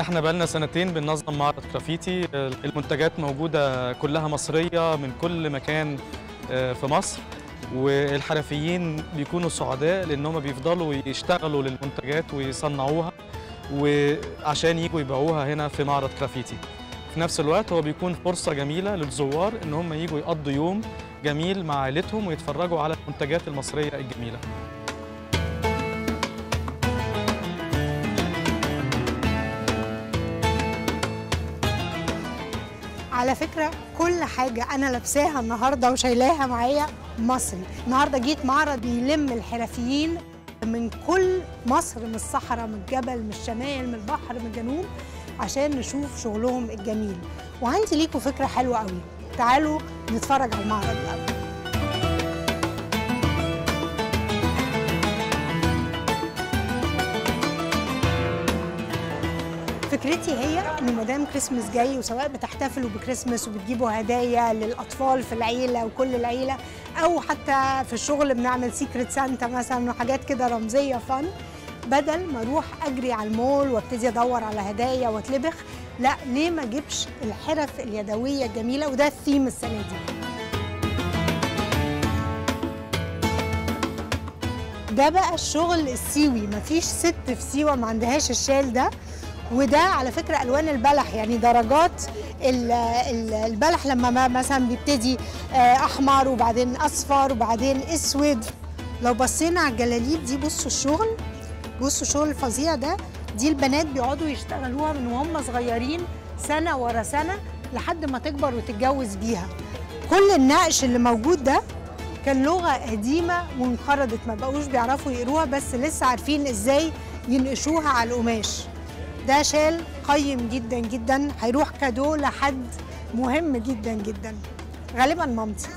إحنا بقالنا سنتين بننظم معرض جرافيتي. المنتجات موجودة كلها مصرية من كل مكان آه، في مصر. والحرفيين بيكونوا سعداء لأن هم بيفضلوا يشتغلوا للمنتجات ويصنعوها وعشان يجوا يبيعوها هنا في معرض جرافيتي. في نفس الوقت هو بيكون فرصة جميلة للزوار إن هم يجوا يقضوا يوم جميل مع عائلتهم ويتفرجوا على المنتجات المصرية الجميلة. على فكرة كل حاجة أنا لابساها النهاردة وشايلاها معايا مصري. النهاردة جيت معرض بيلم الحرفيين من كل مصر من الصحراء من الجبل من الشمال من البحر من الجنوب عشان نشوف شغلهم الجميل. وعندي ليكم فكرة حلوة قوي. تعالوا نتفرج على المعرض الأول فكرتي هي إن مدام كريسمس جاي وسواء بتحتفلوا بكريسمس وبتجيبوا هدايا للأطفال في العيلة وكل العيلة أو حتى في الشغل بنعمل Secret Santa مثلا وحاجات كده رمزية فبدل ما أروح أجري على المول وأبتدي أدور على هدايا وأتلبخ لا ليه ما أجيبش الحرف اليدوية الجميلة وده الثيم السنة دي؟ ده بقى الشغل السيوي مفيش ست في سيوة ما عندهاش الشال ده وده على فكرة ألوان البلح يعني درجات ال- ال- البلح لما ما- مثلا بيبتدي آه، أحمر وبعدين أصفر وبعدين أسود. لو بصينا على الجلاليب دي بصوا الشغل بصوا الشغل الفظيع ده. دي البنات بيقعدوا يشتغلوها من وهم صغيرين سنة ورا سنة لحد ما تكبر وتتجوز بيها. كل النقش اللي موجود ده كان لغة قديمة وانقرضت ما بقوش بيعرفوا يقروها بس لسه عارفين إزاي ينقشوها على القماش. ده شال قيم جدا جدا هيروح cadeau لحد مهم جدا جدا. غالبا مامتي.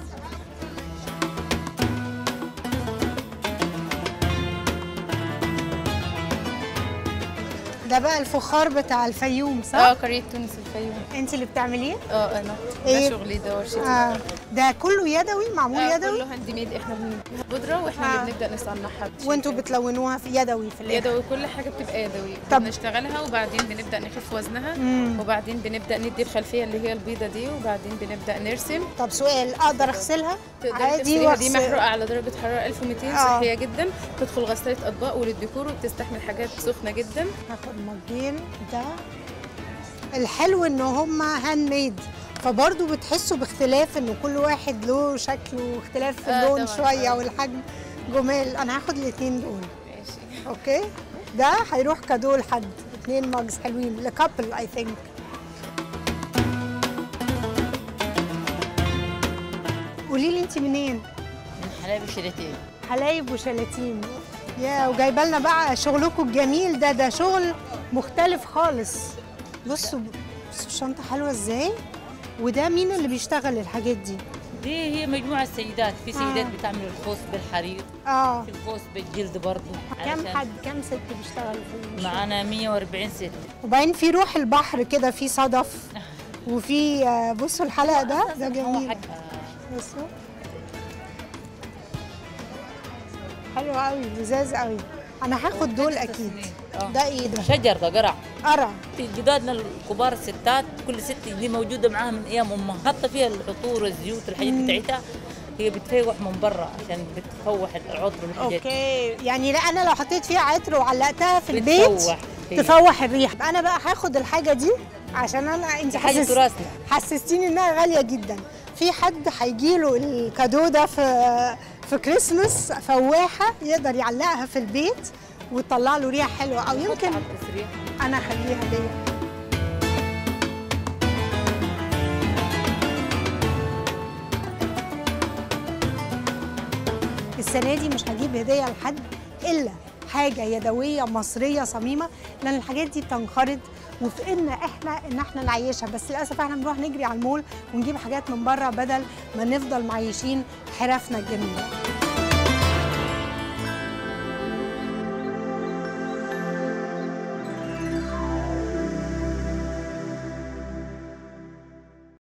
ده بقى الفخار بتاع الفيوم صح؟ آه قرية تونس الفيوم انت اللي بتعمليه؟ آه أنا إيه؟ ده شغلي ده ورشتي آه. ده كله يدوي معمول آه يدوي كله handmade إحنا بنجيب بودرة وإحنا آه. اللي بنبدأ نصنعها وانتوا بتلونوها في يدوي في الآخر يدوي كل حاجة بتبقى يدوي طب- بنشتغلها وبعدين بنبدأ نخف وزنها مم. وبعدين بنبدأ ندي الخلفية اللي هي البيضة دي وبعدين بنبدأ نرسم طب سؤال أقدر أغسلها؟ عادي تغسليها دي محروقة على درجة حرارة 1200 آه. صحية جدا تدخل غسالة أطباق وللديكور وبتستحمل حاجات سخنة جدا هاخد مجين ده الحلو إن هم handmade فبرضه بتحسوا باختلاف انه كل واحد له شكله واختلاف في آه اللون طبعاً، شوية آه. والحجم جمال. أنا هاخد الاثنين دول. ماشي. Okay؟ ده هيروح cadeau لحد. اثنين mugs حلوين. ل couple I think قولي لي انت منين؟ من حلايب الشلاتين حلايب وشلاتين. يا وجايبة لنا بقى شغلكم الجميل ده ده شغل مختلف خالص. بصوا بصوا الشنطة حلوة إزاي؟ وده مين اللي بيشتغل الحاجات دي؟ دي هي مجموعة سيدات في سيدات آه. بتعمل الخوص بالحرير آه. في الخوص بالجلد برضه. كم حد كم ست بيشتغل في معانا 140 ست. وبعدين في روح البحر كده في صدف وفي آه، بصوا الحلقة ده ده جميل. بصوا. حلو قوي لذاذ قوي. أنا هاخد دول أكيد. آه. ده إيه ده؟ شجر ده قرع. قرع. في جدادنا الكبار الستات كل ست دي موجودة معاها من أيام أمها. حاطة فيها العطور والزيوت والحاجات بتاعتها. هي بتفوح من برا عشان بتفوح العطر والحاجات okay. يعني لا أنا لو حطيت فيها عطر وعلقتها في البيت بتفوح. تفوح الريح. أنا بقى هاخد الحاجة دي عشان أنا أنت تراثنا. حسستيني إنها غالية جدا. في حد هيجي له ال cadeau ده في في كريسمس فواحة يقدر يعلقها في البيت وتطلع له ريحة حلوة أو يمكن أنا أخليها ليا السنة دي مش هجيب هدية لحد إلا حاجة يدوية مصرية صميمة لأن الحاجات دي بتنقرض وفي ان إحنا إن إحنا نعيشها. بس للأسف إحنا بنروح نجري على المول ونجيب حاجات من بره بدل ما نفضل معيشين حرفنا الجميلة.